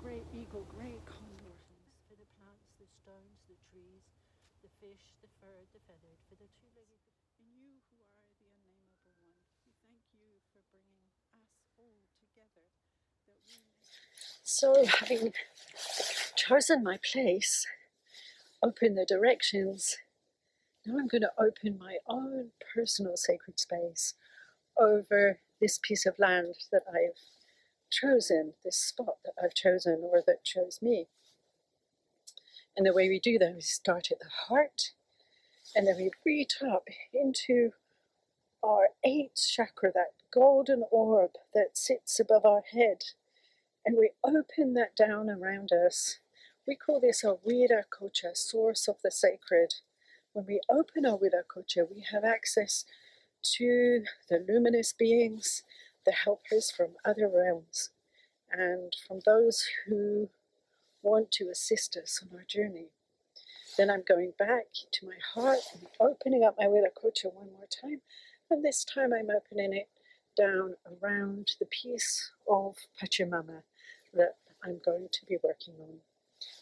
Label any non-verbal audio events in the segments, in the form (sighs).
great eagle, great contortions for the plants, the stones, the trees, the fish, the fur, the feathered, for the two-legged. In you who are the unnamable one, we thank you for bringing us all together that we may So, having chosen my place, open the directions, now I'm going to open my own personal sacred space over this piece of land that I've chosen, this spot that I've chosen or that chose me. And the way we do that, we start at the heart and then we reach up into our eighth chakra, that golden orb that sits above our head, and we open that down around us. We call this a Viracocha, source of the sacred. When we open our Viracocha, we have access to the luminous beings, the helpers from other realms, and from those who want to assist us on our journey. Then I'm going back to my heart and opening up my Viracocha one more time, and this time I'm opening it down around the piece of Pachamama that I'm going to be working on.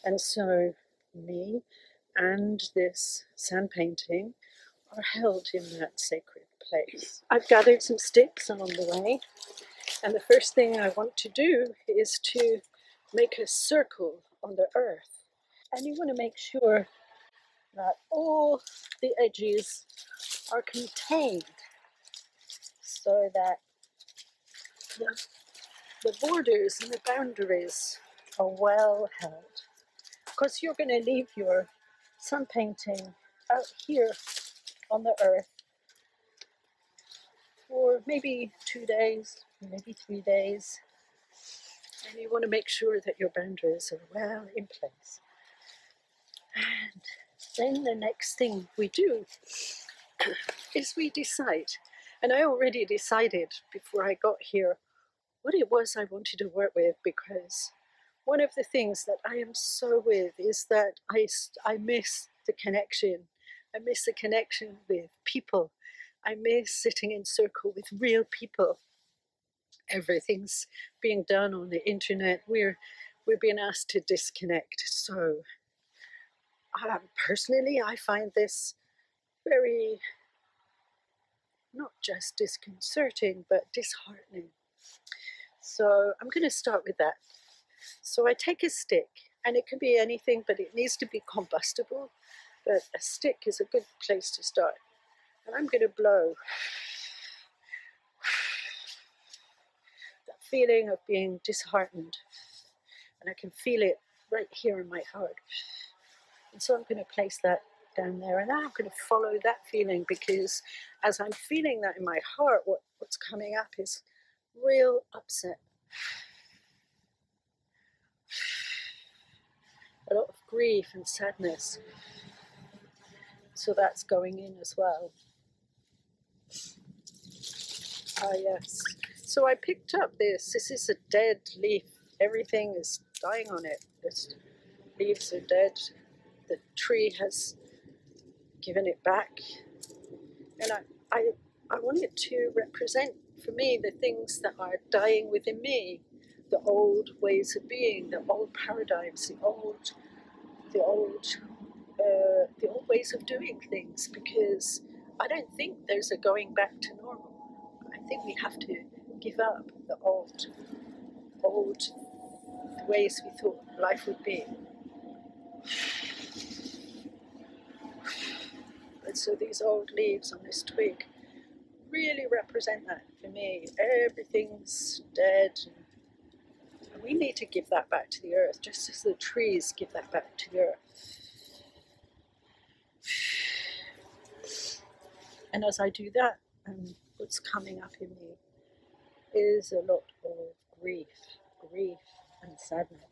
And so, me and this sand painting are held in that sacred place. I've gathered some sticks along the way, and the first thing I want to do is to make a circle on the earth. And you want to make sure that all the edges are contained so that the, the borders and the boundaries are well held. Because you're going to leave your sand painting out here on the earth for maybe two days, maybe three days. And you want to make sure that your boundaries are well in place. And then the next thing we do (clears throat) is we decide. And I already decided before I got here what it was I wanted to work with because one of the things that I am so with is that I, I miss the connection. I miss the connection with people. I miss sitting in circle with real people. Everything's being done on the internet. We're we're being asked to disconnect. So um, personally, I find this very not just disconcerting but disheartening. So I'm going to start with that. So I take a stick, and it can be anything, but it needs to be combustible. But a stick is a good place to start. And I'm going to blow. That feeling of being disheartened. And I can feel it right here in my heart. And so I'm going to place that down there. And now I'm going to follow that feeling because as I'm feeling that in my heart, what, what's coming up is real upset. A lot of grief and sadness. So that's going in as well. Ah, yes. So I picked up this. This is a dead leaf. Everything is dying on it. The leaves are dead. The tree has given it back. And I, I, I want it to represent for me the things that are dying within me, the old ways of being, the old paradigms, the old, the old, the old ways of doing things. Because I don't think there's a going back to normal. I think we have to give up the old, old ways we thought life would be. And so these old leaves on this twig really represent that for me. Everything's dead. And we need to give that back to the earth, just as the trees give that back to the earth. And as I do that, um, what's coming up in me is a lot of grief, grief and sadness. (sighs)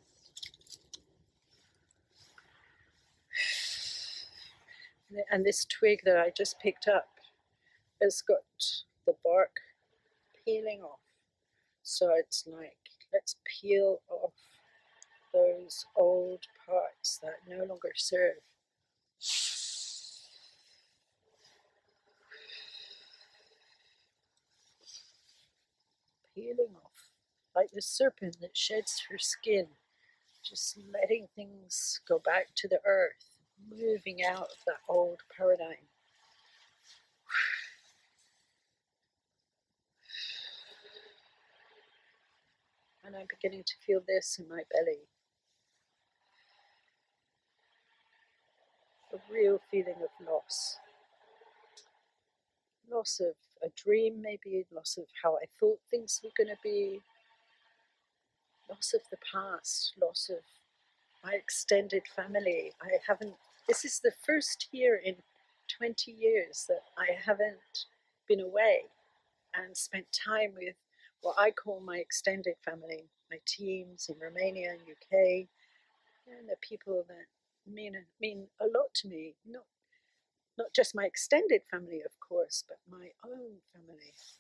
And this twig that I just picked up has got the bark peeling off. So it's like, let's peel off those old parts that no longer serve. Peeling off, like the serpent that sheds her skin just letting things go back to the earth, moving out of that old paradigm. (sighs) And I'm beginning to feel this in my belly a real feeling of loss. Loss of a dream, maybe, loss of how I thought things were going to be, loss of the past, loss of my extended family. I haven't, this is the first year in 20 years that I haven't been away and spent time with what I call my extended family, my teams in Romania and UK, and the people that mean mean a lot to me. Not not just my extended family, of course, but my own family. So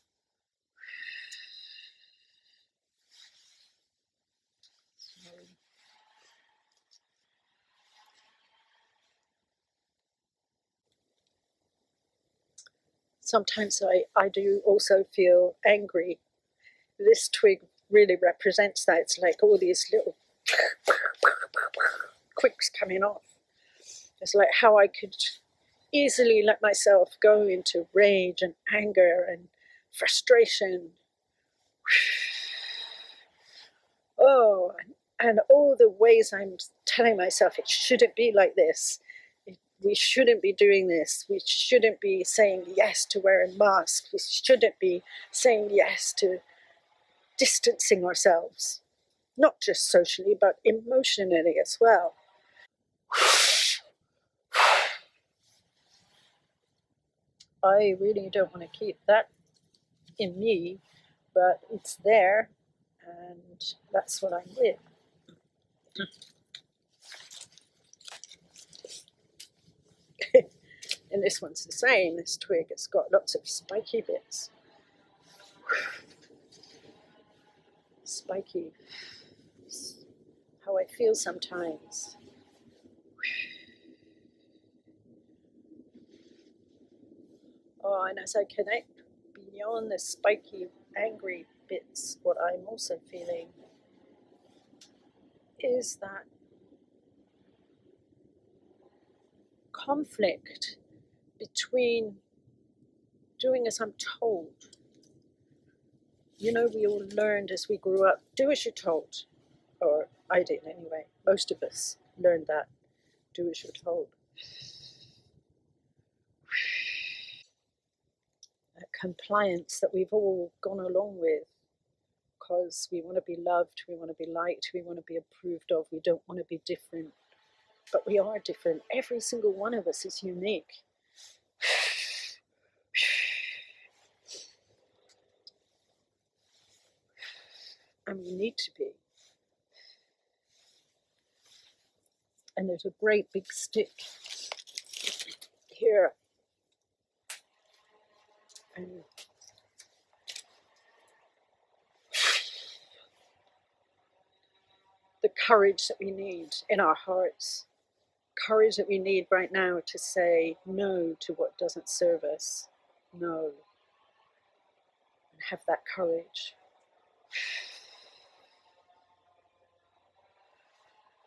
sometimes I, I do also feel angry. This twig really represents that. It's like all these little (laughs) quicks coming off. It's like how I could easily let myself go into rage and anger and frustration. (sighs) Oh, and, all the ways I'm telling myself it shouldn't be like this. We shouldn't be doing this. We shouldn't be saying yes to wearing masks. We shouldn't be saying yes to distancing ourselves, not just socially, but emotionally as well. (sighs) (sighs) I really don't want to keep that in me, but it's there, and that's what I'm with. (laughs) And this one's the same. This twig, it's got lots of spiky bits. (sighs) Spiky. How I feel sometimes. And as I connect beyond the spiky, angry bits, what I'm also feeling is that conflict between doing as I'm told. You know, we all learned as we grew up do as you're told. Or I did anyway. Most of us learned that do as you're told. Compliance that we've all gone along with because we want to be loved, we want to be liked, we want to be approved of, we don't want to be different. But we are different. Every single one of us is unique. (sighs) And we need to be. And there's a great big stick here. The courage that we need in our hearts, courage that we need right now to say no to what doesn't serve us. No. And have that courage.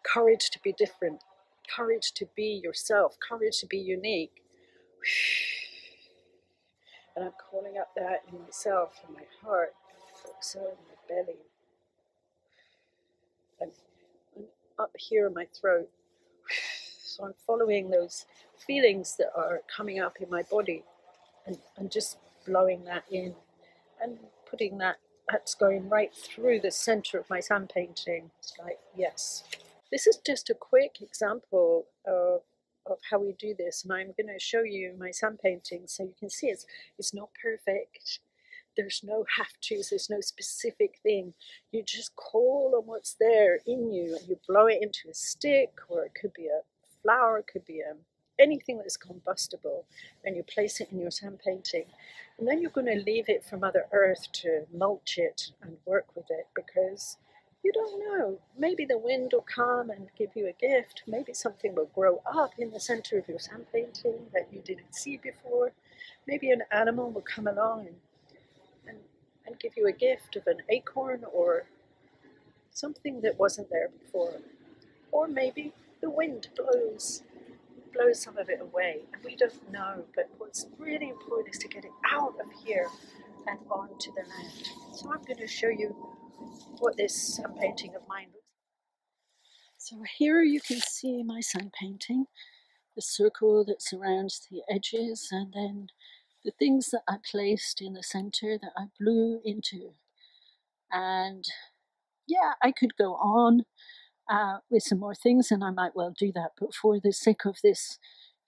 Courage to be different. Courage to be yourself. Courage to be unique. And I'm calling up that in myself, in my heart, also in my belly, and, up here in my throat. (sighs) So I'm following those feelings that are coming up in my body and, and just blowing that in and putting that, that's going right through the center of my sand painting. It's like, yes. This is just a quick example of, of how we do this, and I'm going to show you my sand painting so you can see it's, it's not perfect. There's no have tos, there's no specific thing. You just call on what's there in you and you blow it into a stick, or it could be a flower, it could be a, anything that's combustible, and you place it in your sand painting. And then you're going to leave it for Mother Earth to mulch it and work with it because you don't know. Maybe the wind will come and give you a gift. Maybe something will grow up in the center of your sand painting that you didn't see before. Maybe an animal will come along and, and, and give you a gift of an acorn or something that wasn't there before. or maybe the wind blows blows some of it away, and we don't know. But what's really important is to get it out of here and onto the land. So I'm going to show you what this sand painting of mine looks. So here you can see my sand painting, the circle that surrounds the edges, and then the things that I placed in the center that I blew into. And yeah, I could go on uh, with some more things, and I might well do that. But for the sake of this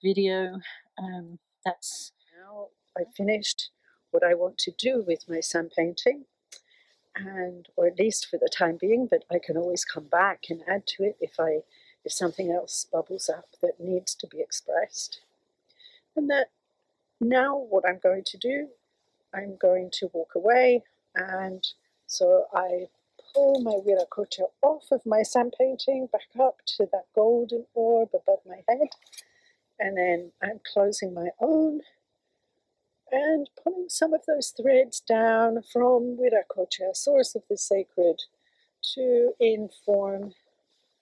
video, um, that's now I finished what I want to do with my sand painting, and or at least for the time being. But I can always come back and add to it if I if something else bubbles up that needs to be expressed. And that now what I'm going to do, I'm going to walk away, and so I pull my Viracocha off of my sand painting back up to that golden orb above my head. And then I'm closing my own and pulling some of those threads down from Viracocha, source of the sacred, to inform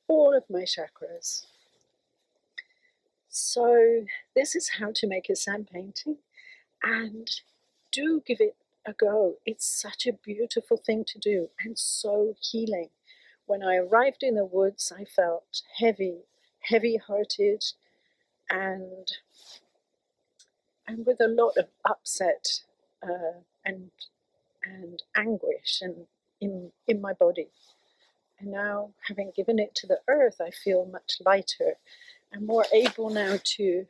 all of my chakras. So this is how to make a sand painting and do give it a go. It's such a beautiful thing to do and so healing. When I arrived in the woods, I felt heavy, heavy hearted, and and with a lot of upset uh, and and anguish and in in my body. And now, having given it to the earth, I feel much lighter and more able now to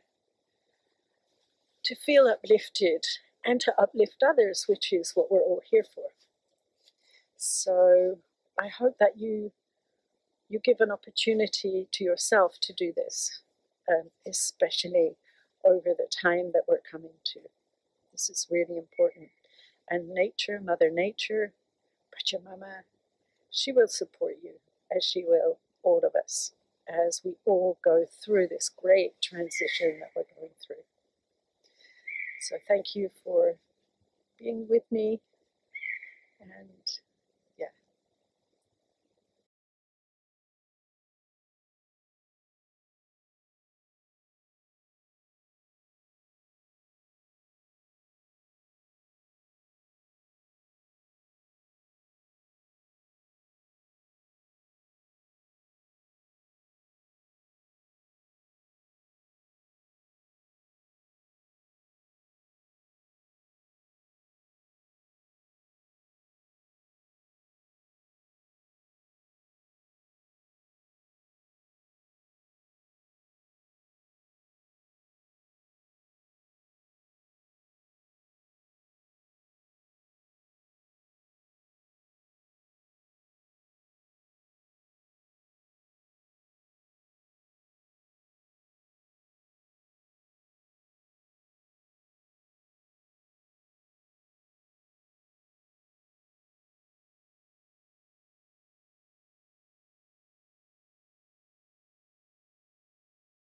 to feel uplifted and to uplift others, which is what we're all here for. So I hope that you you give an opportunity to yourself to do this, um, especially over the time that we're coming to. This is really important. And nature, Mother Nature, Pachamama, she will support you as she will all of us as we all go through this great transition that we're going through. So thank you for being with me and